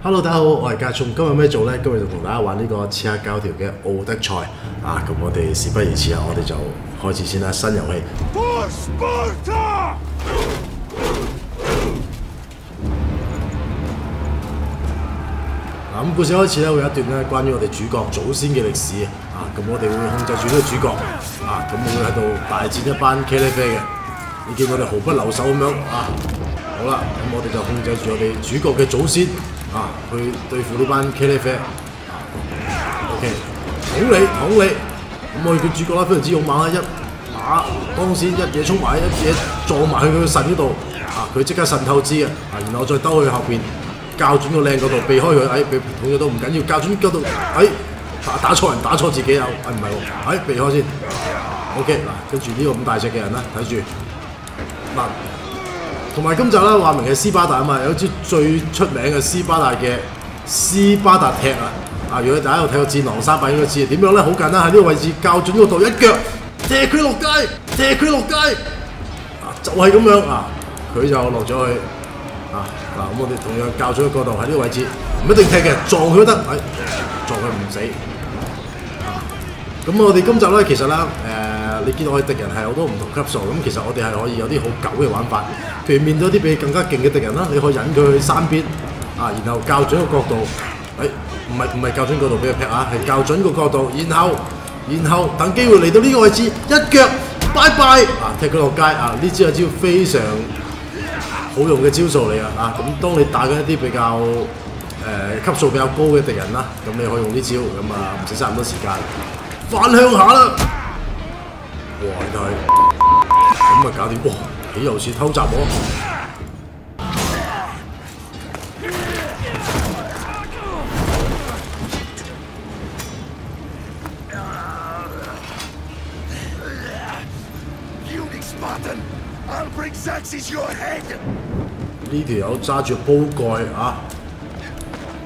Hello，大家好，我係家聰。今日咩做呢？今日就同大家玩呢個刺客教條嘅奧德賽啊！咁我哋事不宜遲啊，我哋就開始先啦，新遊戲。For Sparta! 嗱咁故事開始咧，會有一段咧關於我哋主角祖先嘅歷史啊！咁我哋會控制住呢個主角啊，咁會喺度大戰一班茄喱啡嘅。你見我哋毫不留手咁樣啊！好啦，咁我哋就控制住我哋主角嘅祖先啊，去對付呢班茄喱啡。OK，捅你捅你，咁我哋嘅主角啦非常之勇猛啦，一打當先一嘢衝埋，一嘢撞埋去佢個腎嗰度，啊佢即刻腎透支啊，然後再兜去後邊。校準個靚嗰度避開佢，哎被捅咗都唔緊要，校準嗰度，哎打打錯人打錯自己有，哎唔係喎，哎避開先，OK 嗱，跟住呢個咁大隻嘅人啦，睇住嗱，同埋今集咧話明係斯巴達啊嘛，有支最出名嘅斯巴達嘅斯巴達踢啊，啊如果大家有睇過《戰狼三百》應該知點樣咧，好簡單喺呢個位置校準嗰度一腳踢佢落街，踢佢落街，啊就係、是、咁樣啊，佢就落咗去。啊嗱，咁我哋同樣校咗個角度喺呢個位置，唔一定踢嘅，撞佢都得，係、撞佢唔死。啊，咁我哋今集咧，其實咧，誒、你見到我哋敵人係好多唔同級數，咁其實我哋係可以有啲好狗嘅玩法，譬如面對啲比你更加勁嘅敵人啦，你可以引佢去山邊，啊，然後校準個角度，誒、唔係唔係校準角度俾佢劈啊，係校準個角度，然後然後等機會嚟到呢個位置，一腳拜拜，啊，踢佢落街，啊，呢招係招非常好用嘅招數嚟啊！啊，咁當你打緊一啲比較誒、呃、級數比較高嘅敵人啦，咁你可以用呢招，咁啊唔使嘥咁多時間，反向下啦！哇，你睇，咁啊搞掂！哇，幾有似偷襲我！呢條友揸住煲蓋啊，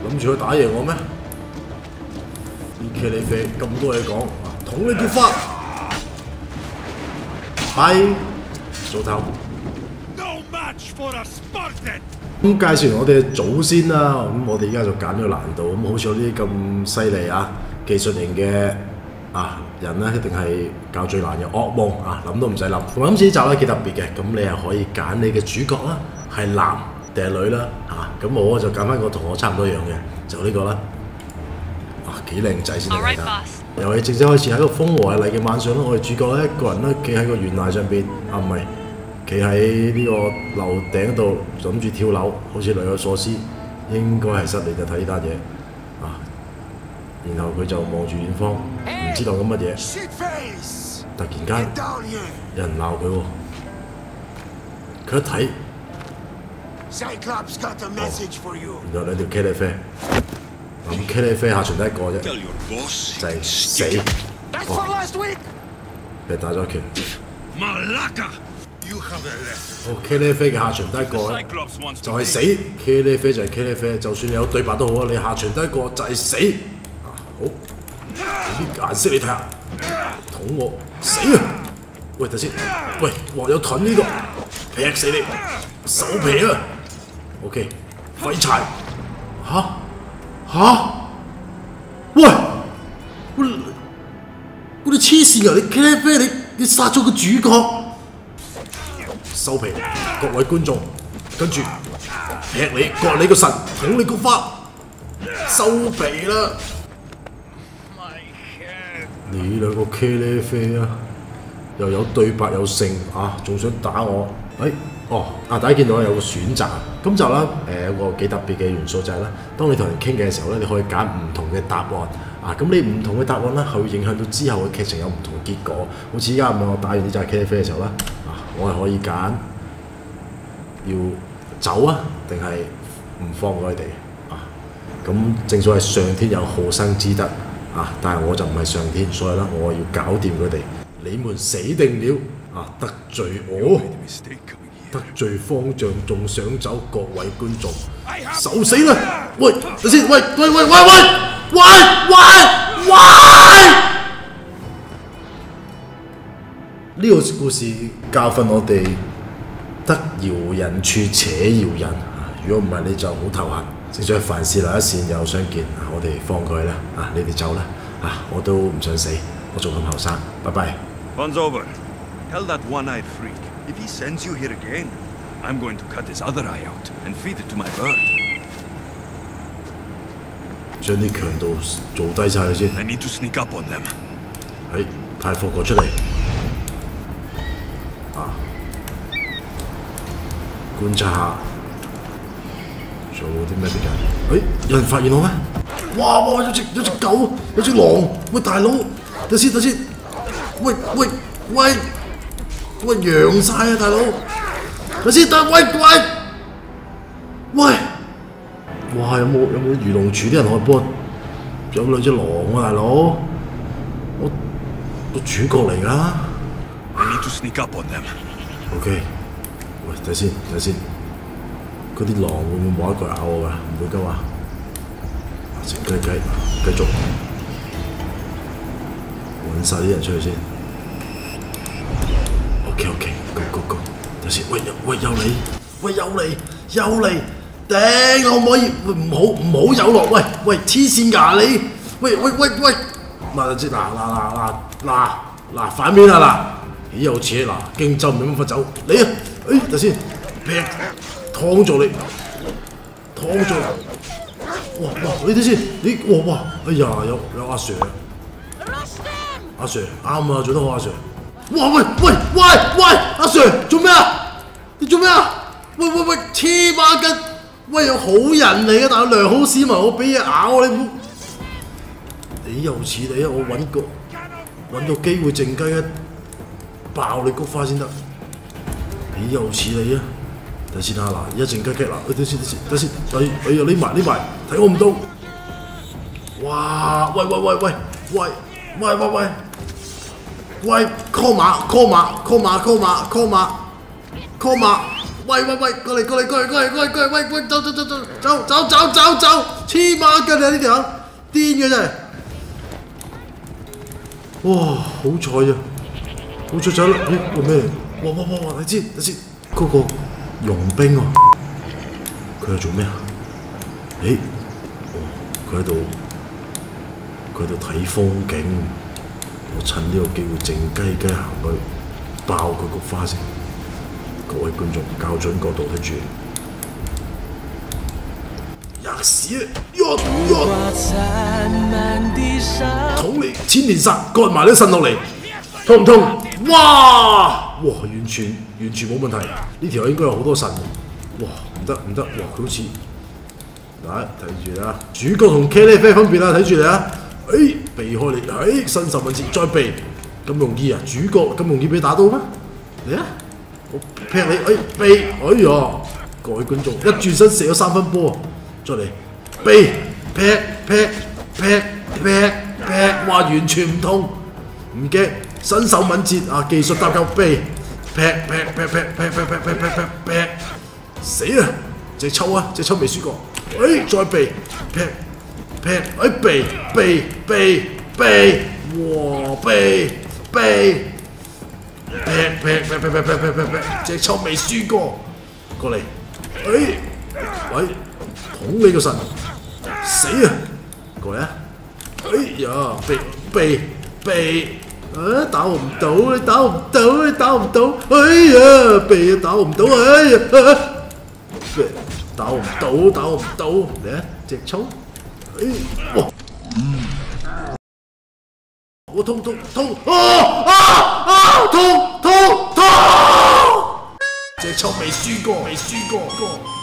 諗住去打贏我咩？呢茄喱啡咁多嘢講，捅你叫花，係做頭。No match for a Spartan! 咁介紹完我哋嘅祖先啦，咁我哋而家就揀咗難度，咁好似我呢啲咁犀利啊，技術型嘅啊人咧，一定係教最難嘅噩夢啊，諗都唔使諗。咁今次呢集咧幾特別嘅，咁你係可以揀你嘅主角啦，係男定係女啦，嚇、咁我就揀翻個同我差唔多樣嘅，就呢個啦。啊，幾靚仔先得 boss.！遊戲正式開始喺個風和日麗嘅晚上咧，我哋主角咧一個人咧企喺個懸崖上邊，啊唔係。企喺呢個樓頂度諗住跳樓，好似女有所思，應該係失禮就睇呢單嘢啊！然後佢就望住遠方，唔知道咁乜嘢。突然間 Get down here! 有人鬧佢喎，佢一睇 you. 原來兩條茄喱啡，咁茄喱啡下場得一個啫.就係死，That's for last week! 俾打咗一拳。好，茄喱啡嘅下场得一個咧。Cyclops wants 就係死，茄喱啡就係茄喱啡，就算你有對白都好啊，你下场得一個就係死。啊，好，啲顏色你睇下，捅我死啊！喂，等先，喂，哇有盾呢、個，劈死你，手皮啊！OK，廢柴，吓吓，喂，喂，我哋黐線啊！你茄喱啡，你你殺咗個主角。收皮，各位觀眾，跟住劈你，割你個腎，捅你菊花，收皮啦！你兩個茄喱啡啊，又有對白有剩啊，仲想打我？誒、哦啊！大家見到有個選擇，今集啦誒有個幾特別嘅元素就係、咧，當你同人傾偈嘅時候咧，你可以揀唔同嘅答案啊！咁你唔同嘅答案咧，係會影響到之後嘅劇情有唔同嘅結果。好似依家咁，我打完呢隻茄喱啡嘅時候咧，啊，我係可以揀要走啊，定係唔放佢哋啊？咁正所謂上天有好生之德啊，但係我就唔係上天，所以咧我要搞掂佢哋，你們死定了啊！得罪我。得罪方丈仲想走，各位觀眾受死啦！喂，等先，喂喂喂喂喂喂喂喂！呢個故事教訓我哋得饒人處且饒人，如果唔係你就好頭痕。正所謂凡事留一線，有相見，我哋放佢啦，啊，你哋走啦，啊，我都唔想死，我仲咁後生，拜拜。Fun's over. Tell that one-eyed freak, if he sends you here again, I'm going to cut his other eye out and feed it to my bird. 将啲强盗做低晒佢先， I need to sneak up on them. 喺派货过出嚟，啊，观察下，做啲咩俾人？诶、有人发现我咩？哇哇！有只有只狗，有只狼！喂，大佬，等先等先，喂喂喂喂， 揚晒啊，大佬！等先，等喂喂喂！哇！有冇有冇漁農處啲人可以帮？有两只狼啊，大佬！我我主角嚟㗎。I need to sneak up on them. OK，喂，睇先睇先，嗰啲狼会唔会冇一個咬我噶？唔会噶嘛？靜雞雞，繼續揾晒啲人出去先。OK OK，go go go，喂有喂有你，喂有你有你，頂可唔可以唔好唔好有落？喂喂黐線㗎你！喂喂喂喂，嗱嗱嗱嗱嗱嗱嗱反面啊嗱！豈有此理嗱，荆州唔係咁快走，你啊！誒，等先，劈劏咗你，劏咗！哇哇！你睇先，你哇哇！哎呀，有有阿 Sir，阿 Sir 啱啊，做得好阿 Sir！哇喂喂喂喂，阿 Sir 做咩啊？你做咩啊？喂喂喂，黐孖筋！喂，有好人嚟嘅，但係良好市民，我俾嘢咬你。你又似你啊！我揾个揾到機會靜雞一爆你菊花先得。你又似你啊！等先啊嗱，而家靜雞雞嗱，等先等先等先，哎哎呀匿埋匿埋，睇我唔到。哇！喂喂喂喂喂喂喂喂喂，call 馬 call 馬 call 馬 call 馬 call 馬 call 馬！喂喂喂，過嚟過嚟過嚟过嚟过嚟过嚟喂喂，走走走走走走走走走，黐孖筋啊呢條友，癲嘅真係！哇，好彩啊！好彩走啦！咦，個咩？哇哇哇哇！你知你知嗰、個傭兵啊，佢係做咩啊？誒，哦，佢喺度佢喺度睇風景。我趁呢個機會靜雞雞行去爆佢菊花先。各位觀眾校準角度睇住。吔屎！喐喐！捅你千年殺，割埋啲腎落嚟，痛唔痛？哇！哇！完全完全冇問題，呢條友應該有好多腎。哇！唔得唔得，哇！佢好似嗱睇住啦，主角同茄喱啡分別啦，睇住你啊！誒、避開你，誒、身手敏捷，再避，咁容易啊？主角咁容易俾打到咩？嚟啊！我劈你，誒、避，哎呀！各位觀眾一轉身射咗三分波！再嚟避劈劈劈劈劈，哇！完全唔痛，唔驚，身手敏捷啊！技術搭夠避劈劈劈劈劈劈劈劈劈劈，死啊！隻抽啊！隻抽未輸過，誒、再避劈劈，誒、避避避避，哇！避避。劈劈劈劈劈劈劈劈劈，隻抽未輸過，過嚟，誒、喂，捅你個腎，死啊！过嚟啊！哎呀，避避避，啊打我唔到，你打我唔到，你打我唔到，哎呀，避啊打我唔到，哎呀，啊 打我唔到，打我唔到，嚟啊，隻抽，哎，哇！我痛痛痛！啊啊啊！痛痛痛！隻抽未输过，未輸過。